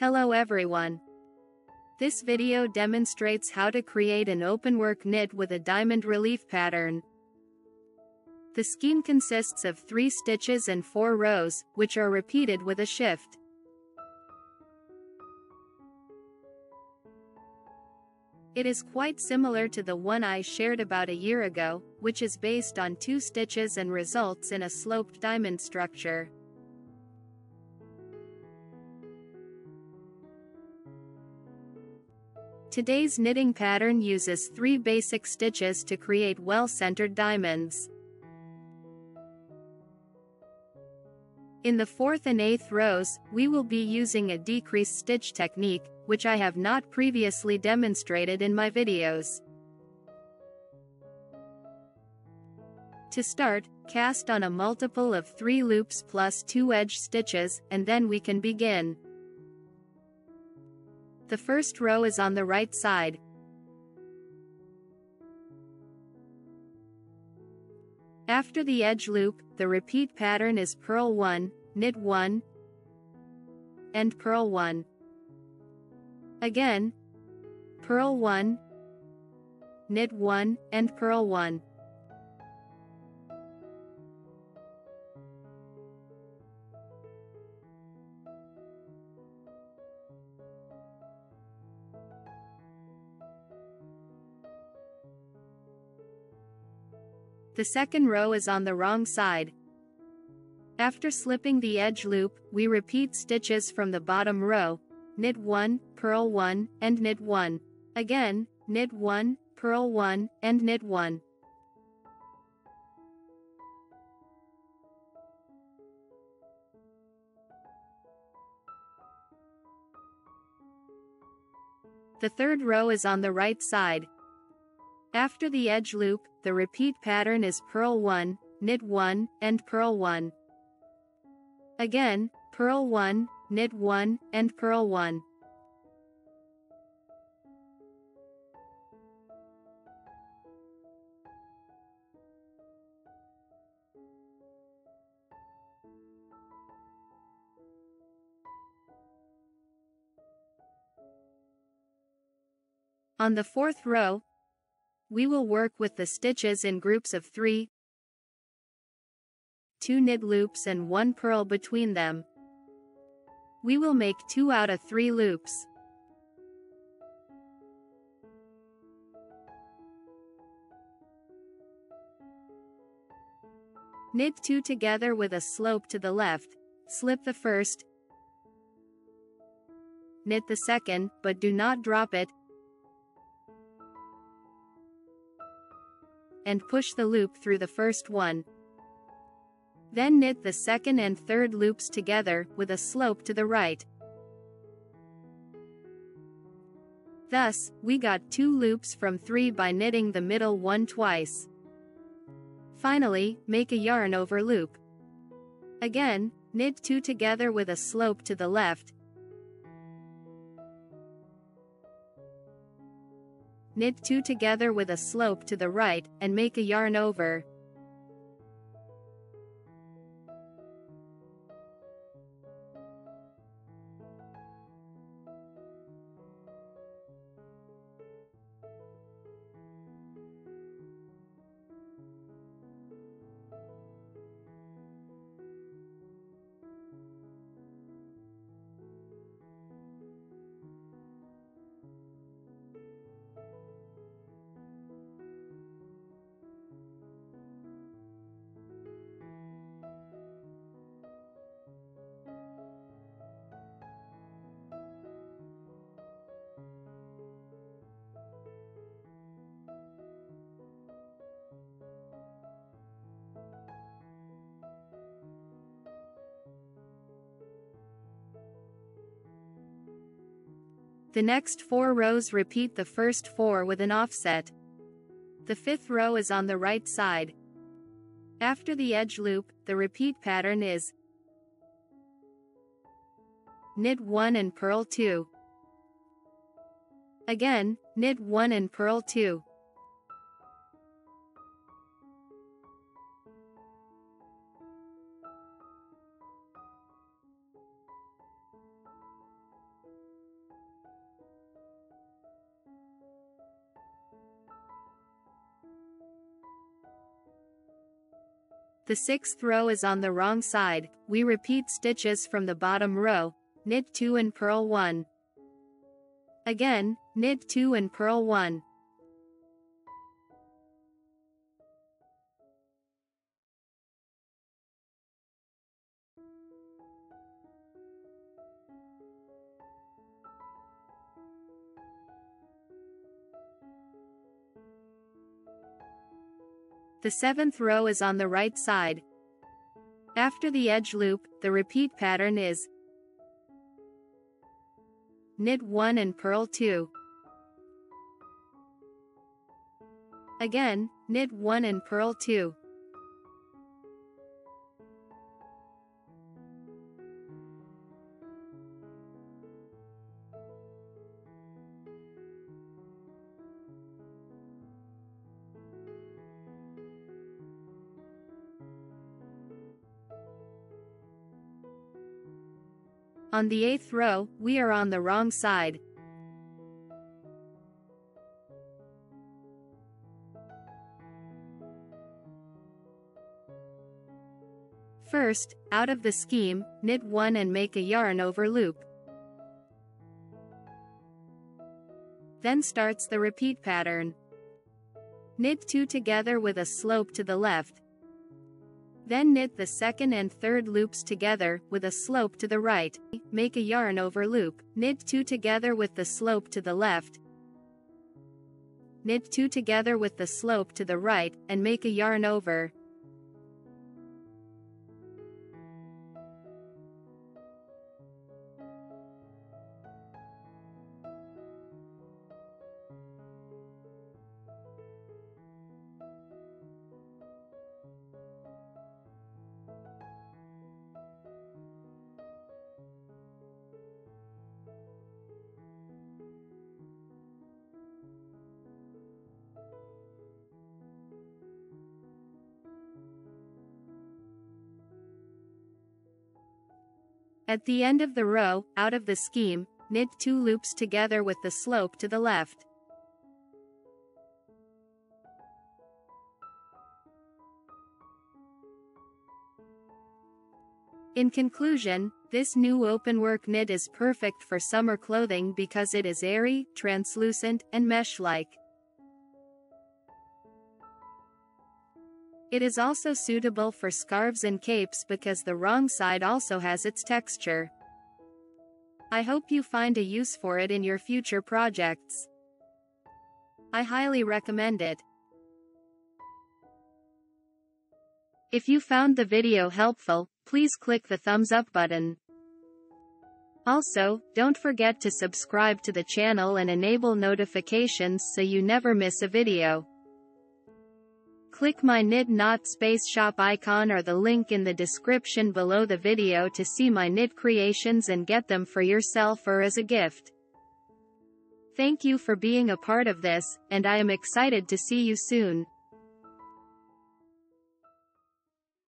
Hello everyone. This video demonstrates how to create an openwork knit with a diamond relief pattern. The skein consists of 3 stitches and 4 rows, which are repeated with a shift. It is quite similar to the one I shared about a year ago, which is based on 2 stitches and results in a sloped diamond structure. Today's knitting pattern uses 3 basic stitches to create well-centered diamonds. In the fourth and eighth rows, we will be using a decreased stitch technique, which I have not previously demonstrated in my videos. To start, cast on a multiple of 3 loops plus 2 edge stitches, and then we can begin. The first row is on the right side, After the edge loop, the repeat pattern is purl 1, knit 1, and purl 1. Again, purl 1, knit 1, and purl 1. The second row is on the wrong side. After slipping the edge loop, we repeat stitches from the bottom row, knit 1, purl 1, and knit 1. Again, knit 1, purl 1, and knit 1. The third row is on the right side, after the edge loop, the repeat pattern is purl 1, knit 1, and purl 1. Again, purl 1, knit 1, and purl 1. On the fourth row, we will work with the stitches in groups of 3, 2 knit loops and 1 purl between them. We will make 2 out of 3 loops. Knit 2 together with a slope to the left, slip the first, knit the second, but do not drop it, and push the loop through the first one. Then knit the second and third loops together, with a slope to the right. Thus, we got two loops from three by knitting the middle one twice. Finally, make a yarn over loop. Again, knit two together with a slope to the left, knit two together with a slope to the right, and make a yarn over. The next four rows repeat the first four with an offset. The fifth row is on the right side. After the edge loop, the repeat pattern is knit 1 and purl 2. Again, knit 1 and purl 2. The sixth row is on the wrong side, we repeat stitches from the bottom row, knit 2 and purl 1. Again, knit 2 and purl 1. The seventh row is on the right side. After the edge loop, the repeat pattern is knit 1 and purl 2. Again, knit 1 and purl 2. On the eighth row, we are on the wrong side. First, out of the scheme, knit 1 and make a yarn over loop. Then starts the repeat pattern. Knit 2 together with a slope to the left. Then knit the second and third loops together, with a slope to the right, make a yarn over loop, knit 2 together with the slope to the left, knit 2 together with the slope to the right, and make a yarn over, At the end of the row, out of the scheme, knit two loops together with the slope to the left. In conclusion, this new openwork knit is perfect for summer clothing because it is airy, translucent, and mesh-like. It is also suitable for scarves and capes because the wrong side also has its texture. I hope you find a use for it in your future projects. I highly recommend it. If you found the video helpful, please click the thumbs up button. Also, don't forget to subscribe to the channel and enable notifications so you never miss a video. Click my Knit Knot Space Shop icon or the link in the description below the video to see my knit creations and get them for yourself or as a gift. Thank you for being a part of this, and I am excited to see you soon.